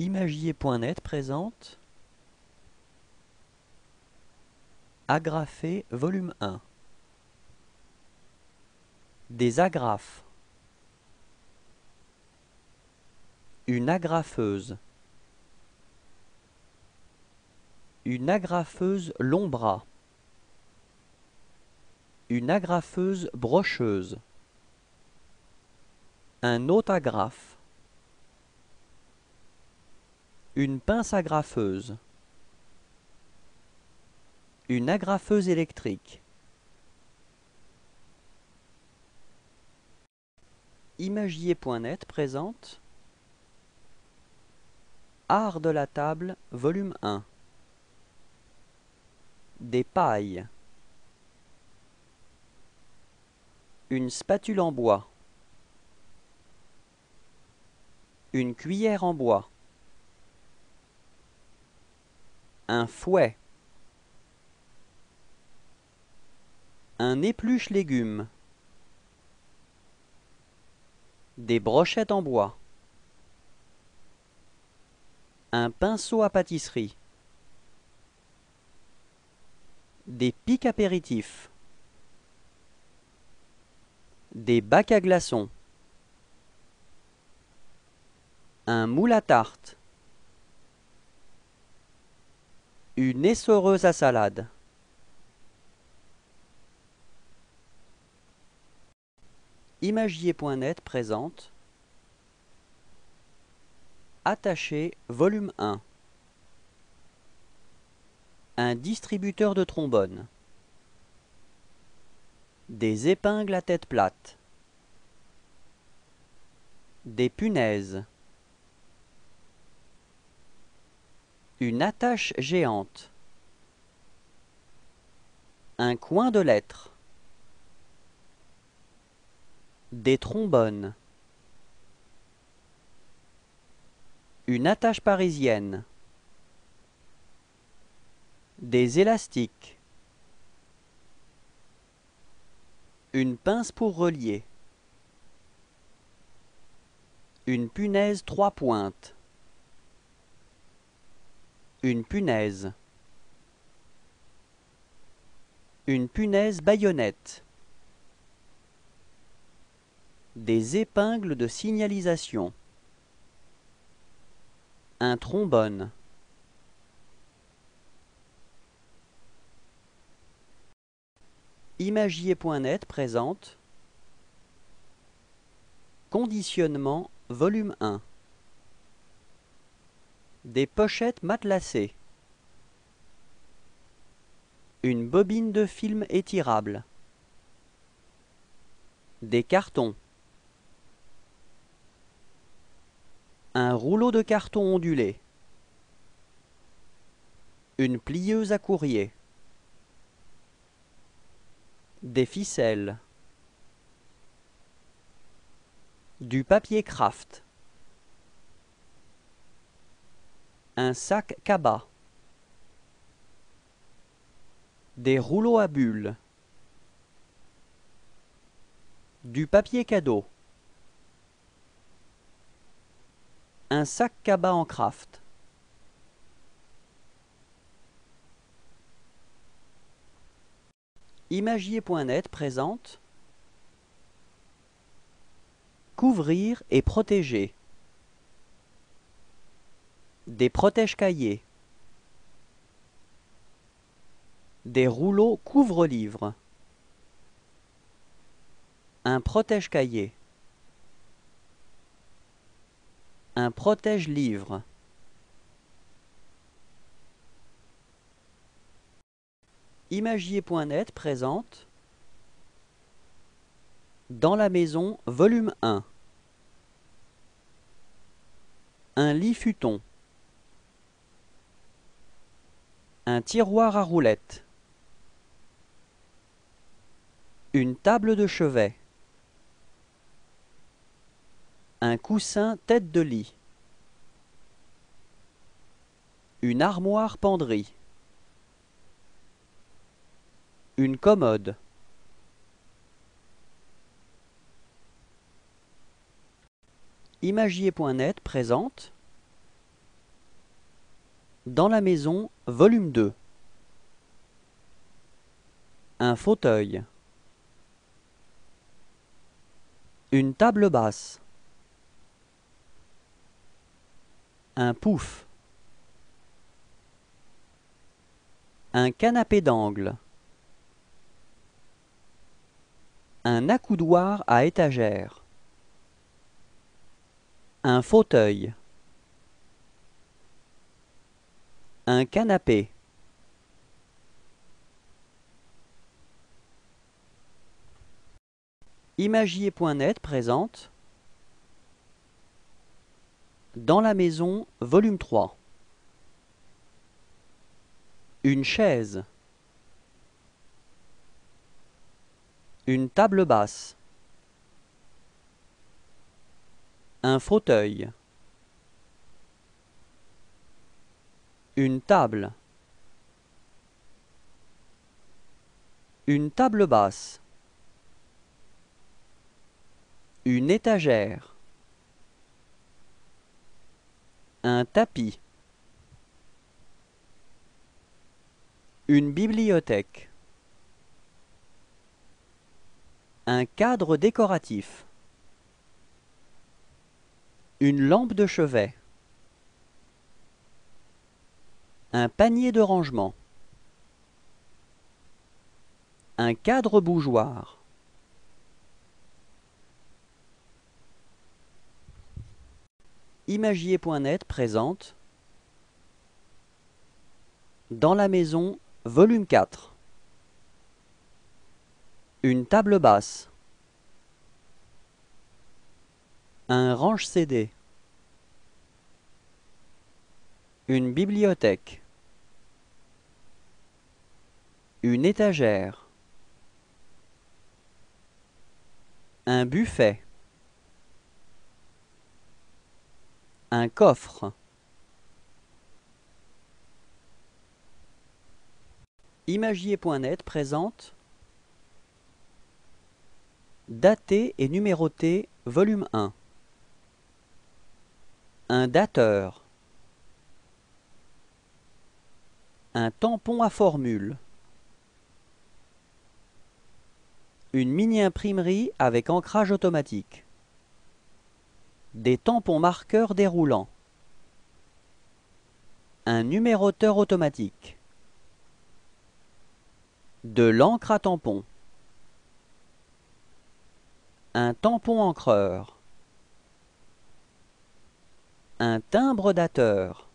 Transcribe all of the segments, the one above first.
Imagier.net présente Agrafé volume 1 Des agrafes. Une agrafeuse. Une agrafeuse long bras Une agrafeuse brocheuse. Un agrafe Une pince agrafeuse. Une agrafeuse électrique. Imagier.net présente Art de la table, volume 1 Des pailles. Une spatule en bois. Une cuillère en bois Un fouet Un épluche légumes Des brochettes en bois un pinceau à pâtisserie, des pics apéritifs, des bacs à glaçons, un moule à tarte, une essoreuse à salade. Imagier.net présente Attaché, volume 1 Un distributeur de trombone Des épingles à tête plate. Des punaises Une attache géante Un coin de lettres Des trombones Une attache parisienne. Des élastiques. Une pince pour relier. Une punaise trois pointes. Une punaise. Une punaise baïonnette. Des épingles de signalisation. Un trombone. Imagier.net présente Conditionnement volume 1 Des pochettes matelassées Une bobine de film étirable Des cartons Un rouleau de carton ondulé. Une plieuse à courrier. Des ficelles. Du papier craft. Un sac cabas. Des rouleaux à bulles. Du papier cadeau. Un sac cabas en craft. Imagier.net présente Couvrir et protéger. Des protèges-cahiers. Des rouleaux couvre-livres. Un protège-cahier. Un protège-livre. Imagier.net présente Dans la maison, volume 1 Un lit futon Un tiroir à roulettes Une table de chevet un coussin tête de lit. Une armoire penderie. Une commode. Imagier.net présente Dans la maison, volume 2. Un fauteuil. Une table basse. Un pouf. Un canapé d'angle. Un accoudoir à étagère. Un fauteuil. Un canapé. Imagier.net présente Dans la maison, volume 3. Une chaise. Une table basse. Un fauteuil. Une table. Une table basse. Une étagère. Un tapis. Une bibliothèque. Un cadre décoratif. Une lampe de chevet. Un panier de rangement. Un cadre bougeoir. Imagier.net présente Dans la maison, volume 4. Une table basse. Un range CD. Une bibliothèque. Une étagère. Un buffet. Un coffre. Imagier.net présente Daté et numéroté, volume 1. Un dateur. Un tampon à formule. Une mini-imprimerie avec ancrage automatique. Des tampons marqueurs déroulants. Un numéroteur automatique. De l'encre à tampon. Un tampon encreur. Un timbre dateur.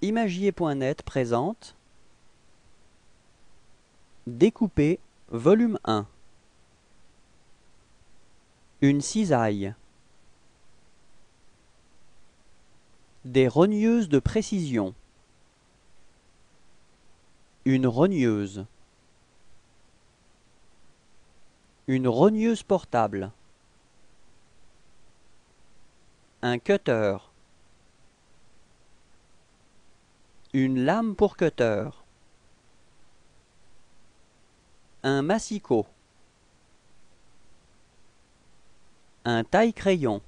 Imagier.net présente Découper, volume 1 Une cisaille. Des rogneuses de précision. Une rogneuse. Une rogneuse portable. Un cutter. Une lame pour cutter. Un massicot. Un taille-crayon.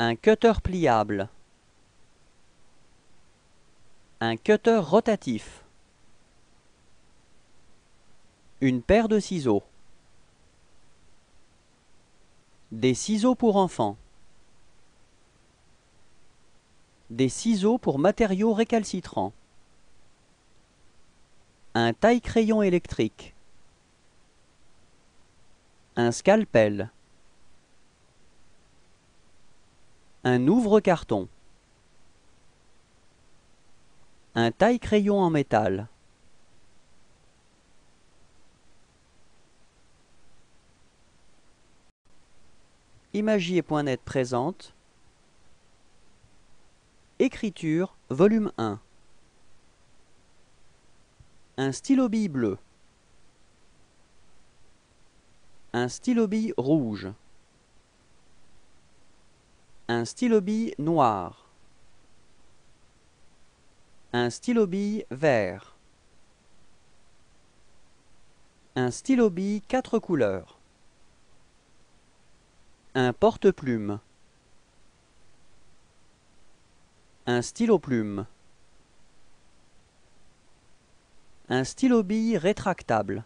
Un cutter pliable. Un cutter rotatif. Une paire de ciseaux. Des ciseaux pour enfants. Des ciseaux pour matériaux récalcitrants. Un taille-crayon électrique. Un scalpel. Un ouvre-carton. Un taille-crayon en métal. Imagier.net présente Écriture, volume 1 Un stylo-bille bleu. Un stylo-bille rouge. Un stylo-bille noir. Un stylo-bille vert. Un stylo-bille quatre couleurs. Un porte-plume. Un stylo-plume. Un stylo-bille rétractable.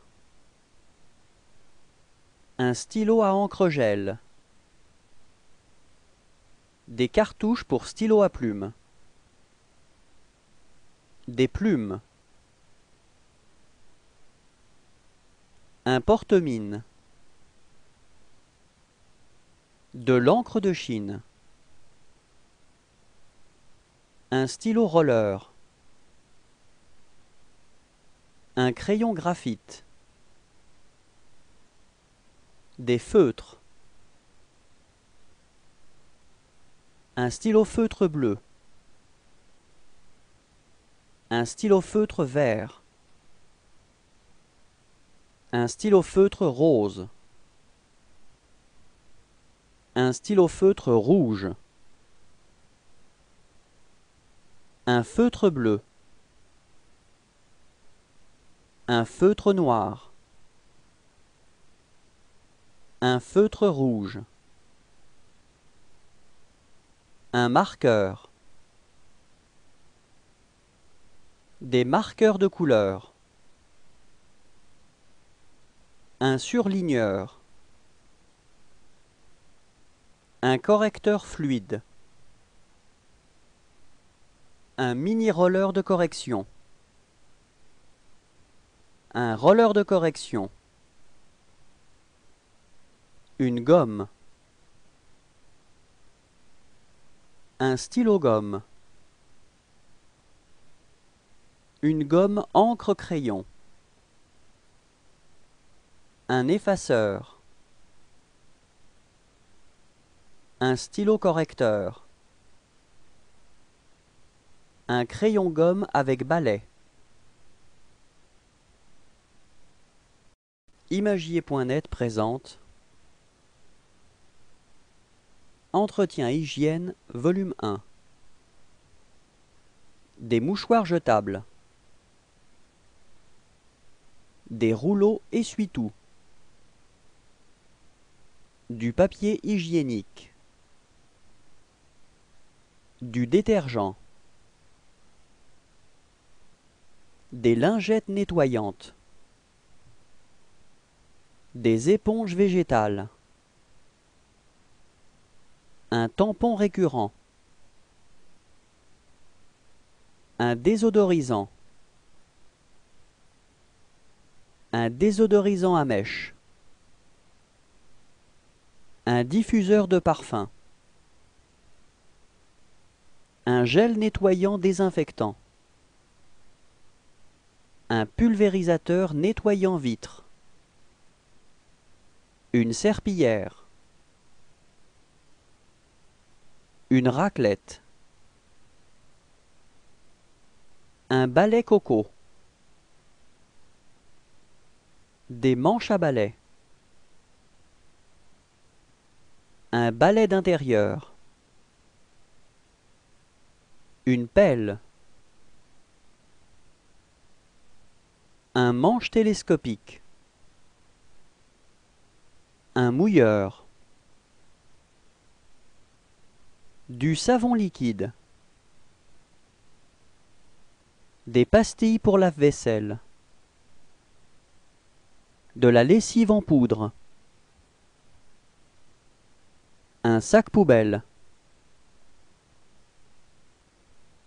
Un stylo à encre gel. Des cartouches pour stylo à plume. Des plumes. Un porte-mine. De l'encre de Chine. Un stylo roller. Un crayon graphite. Des feutres. Un stylo feutre bleu. Un stylo feutre vert. Un stylo feutre rose. Un stylo feutre rouge. Un feutre bleu. Un feutre noir. Un feutre rouge. Un marqueur. Des marqueurs de couleur. Un surligneur. Un correcteur fluide. Un mini-roller de correction. Un roller de correction. Une gomme. Un stylo gomme. Une gomme encre-crayon. Un effaceur. Un stylo correcteur. Un crayon gomme avec balai. Imagier.net présente Entretien hygiène, volume 1 Des mouchoirs jetables. Des rouleaux essuie-tout. Du papier hygiénique. Du détergent. Des lingettes nettoyantes Des éponges végétales un tampon récurrent. Un désodorisant. Un désodorisant à mèche. Un diffuseur de parfum. Un gel nettoyant désinfectant. Un pulvérisateur nettoyant vitre. Une serpillière. Une raclette. Un balai coco. Des manches à balai. Un balai d'intérieur. Une pelle. Un manche télescopique. Un mouilleur. Du savon liquide. Des pastilles pour lave-vaisselle. De la lessive en poudre. Un sac poubelle.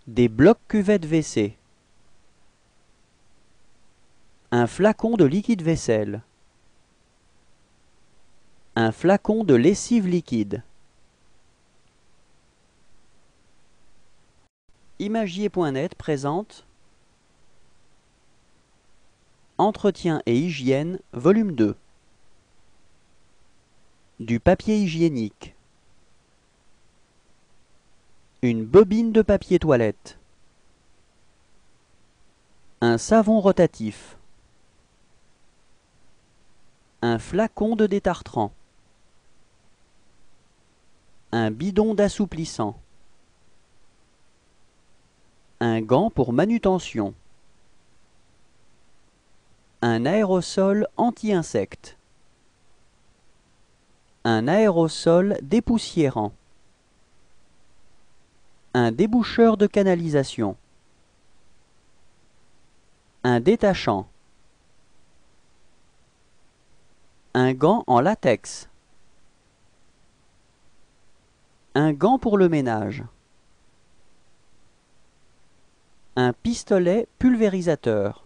Des blocs cuvettes WC. Un flacon de liquide vaisselle. Un flacon de lessive liquide. Imagier.net présente Entretien et hygiène, volume 2 Du papier hygiénique. Une bobine de papier toilette. Un savon rotatif. Un flacon de détartrant Un bidon d'assouplissant un gant pour manutention. Un aérosol anti-insectes. Un aérosol dépoussiérant. Un déboucheur de canalisation. Un détachant. Un gant en latex. Un gant pour le ménage. Un pistolet pulvérisateur.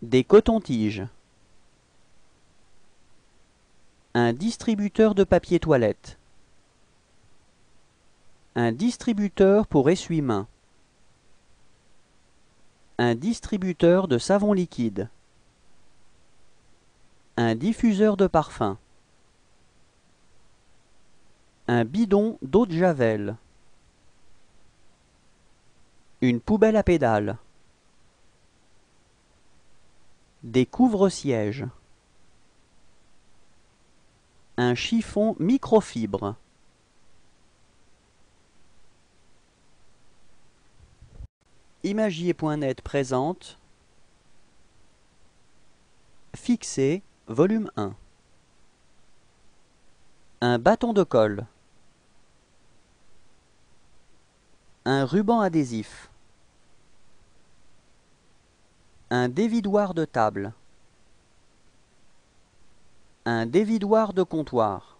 Des cotons-tiges. Un distributeur de papier toilette. Un distributeur pour essuie-mains. Un distributeur de savon liquide. Un diffuseur de parfum. Un bidon d'eau de javel. Une poubelle à pédales. Des couvre-sièges. Un chiffon microfibre. Imagier.net présente Fixé, volume 1 Un bâton de colle Un ruban adhésif Un dévidoir de table Un dévidoir de comptoir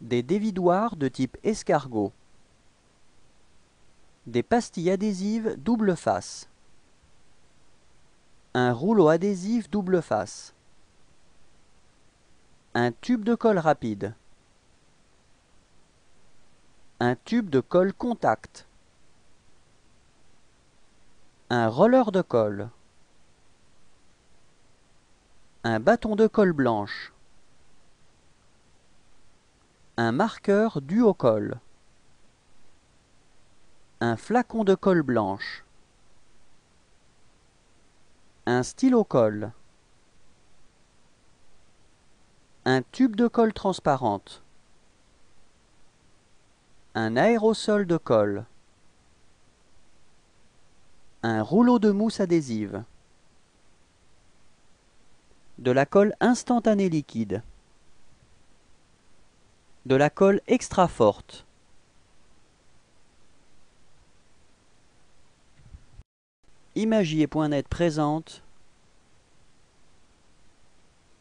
Des dévidoirs de type escargot des pastilles adhésives double face. Un rouleau adhésif double face. Un tube de colle rapide. Un tube de colle contact. Un roller de colle. Un bâton de colle blanche. Un marqueur duo-colle un flacon de colle blanche, un stylo colle, un tube de colle transparente, un aérosol de colle, un rouleau de mousse adhésive, de la colle instantanée liquide, de la colle extra forte, Imagier.net présente.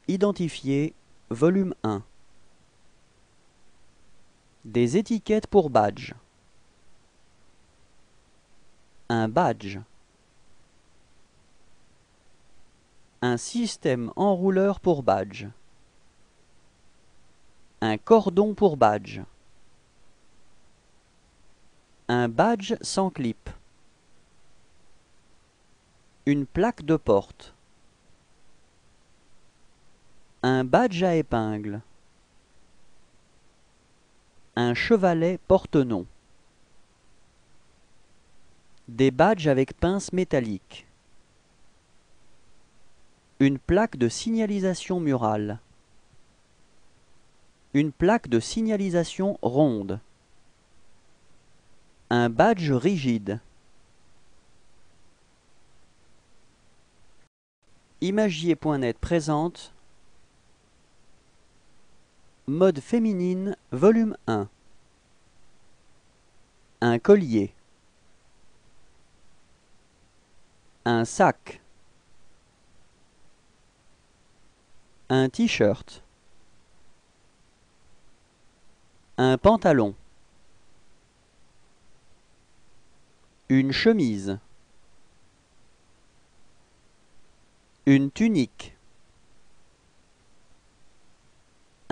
Identifier, volume 1 Des étiquettes pour badge. Un badge. Un système enrouleur pour badge. Un cordon pour badge. Un badge sans clip. Une plaque de porte. Un badge à épingle. Un chevalet porte-nom. Des badges avec pince métallique. Une plaque de signalisation murale. Une plaque de signalisation ronde. Un badge rigide. Imagier.net présente Mode féminine, volume 1 Un collier. Un sac. Un t-shirt. Un pantalon. Une chemise. Une tunique.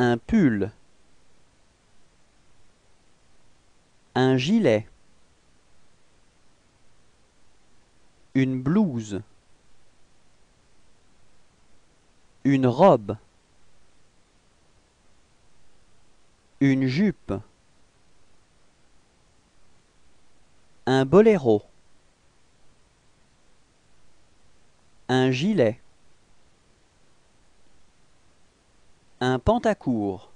Un pull. Un gilet. Une blouse. Une robe. Une jupe. Un boléro. Un gilet. Un pantacourt.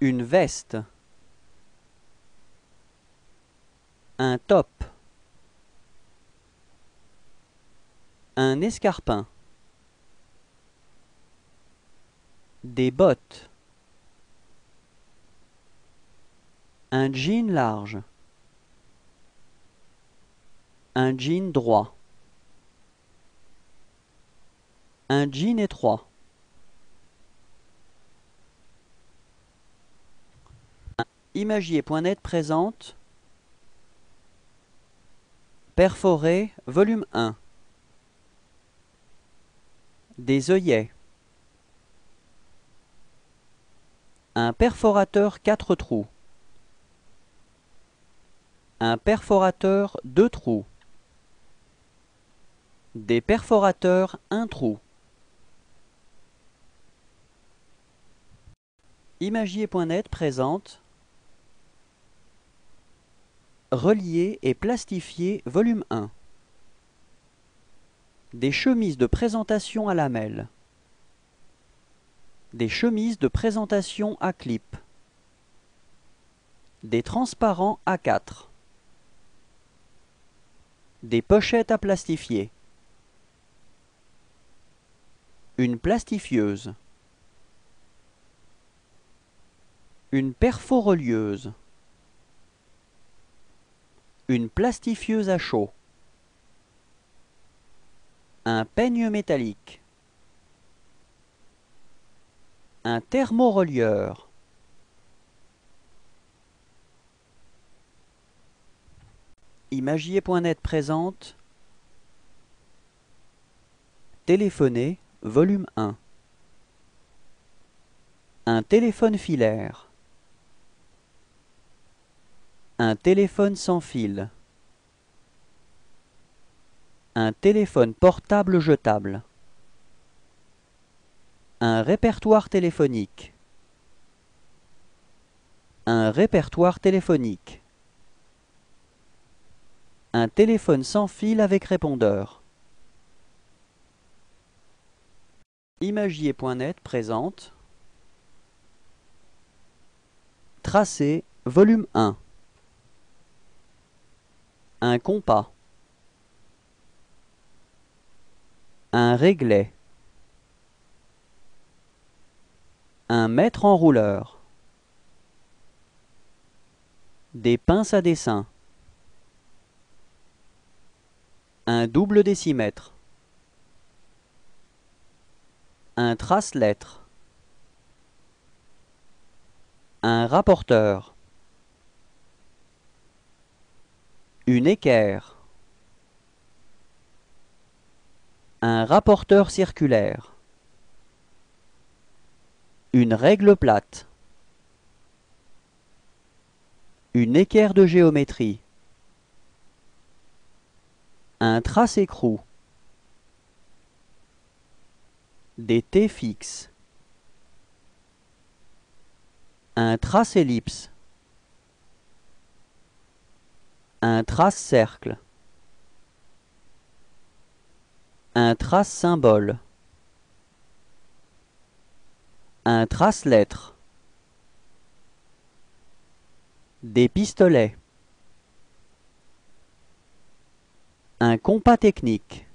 Une veste. Un top. Un escarpin. Des bottes. Un jean large. Un jean droit. Un jean étroit. Imagier.net présente Perforé, volume 1 Des œillets. Un perforateur 4 trous. Un perforateur 2 trous. Des perforateurs 1 trou Imagier.net présente Relier et plastifier volume 1 Des chemises de présentation à lamelles. Des chemises de présentation à clip. Des transparents A4 Des pochettes à plastifier. Une plastifieuse Une perforelieuse une plastifieuse à chaud. Un peigne métallique. Un thermorelieur. Imagier.net présente Téléphoner, volume 1 Un téléphone filaire un téléphone sans fil. Un téléphone portable jetable. Un répertoire téléphonique. Un répertoire téléphonique. Un téléphone sans fil avec répondeur. Imagier.net présente Tracé, volume 1 un compas, un réglet, un mètre enrouleur, des pinces à dessin, un double décimètre, un trace-lettre, un rapporteur, Une équerre. Un rapporteur circulaire. Une règle plate. Une équerre de géométrie. Un trace-écrou. Des T fixes. Un trace-ellipse. Un trace-cercle. Un trace-symbole. Un trace-lettre. Des pistolets. Un compas technique.